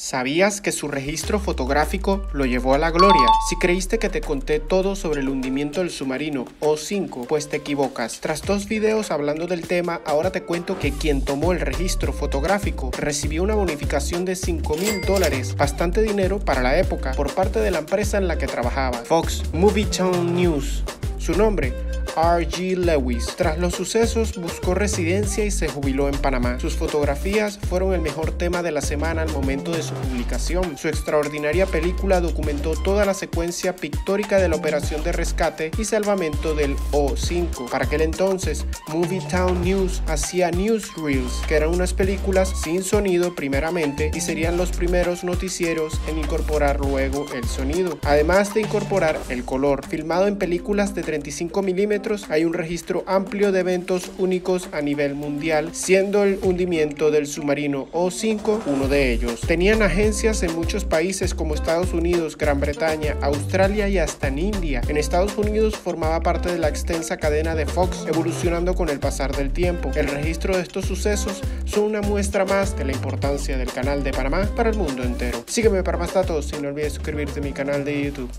¿Sabías que su registro fotográfico lo llevó a la gloria? Si creíste que te conté todo sobre el hundimiento del submarino O5, pues te equivocas. Tras dos videos hablando del tema, ahora te cuento que quien tomó el registro fotográfico recibió una bonificación de 5 mil dólares, bastante dinero para la época, por parte de la empresa en la que trabajaba, Fox Movie Town News. Su nombre, R.G. Lewis. Tras los sucesos, buscó residencia y se jubiló en Panamá. Sus fotografías fueron el mejor tema de la semana al momento de su publicación. Su extraordinaria película documentó toda la secuencia pictórica de la operación de rescate y salvamento del O5. Para aquel entonces, Movie Town News hacía newsreels, que eran unas películas sin sonido primeramente y serían los primeros noticieros en incorporar luego el sonido, además de incorporar el color. Filmado en películas de 35 milímetros, hay un registro amplio de eventos únicos a nivel mundial, siendo el hundimiento del submarino O5 uno de ellos. Tenían agencias en muchos países como Estados Unidos, Gran Bretaña, Australia y hasta en India. En Estados Unidos formaba parte de la extensa cadena de Fox, evolucionando con el pasar del tiempo. El registro de estos sucesos son una muestra más de la importancia del canal de Panamá para el mundo entero. Sígueme para más datos y no olvides suscribirte a mi canal de YouTube.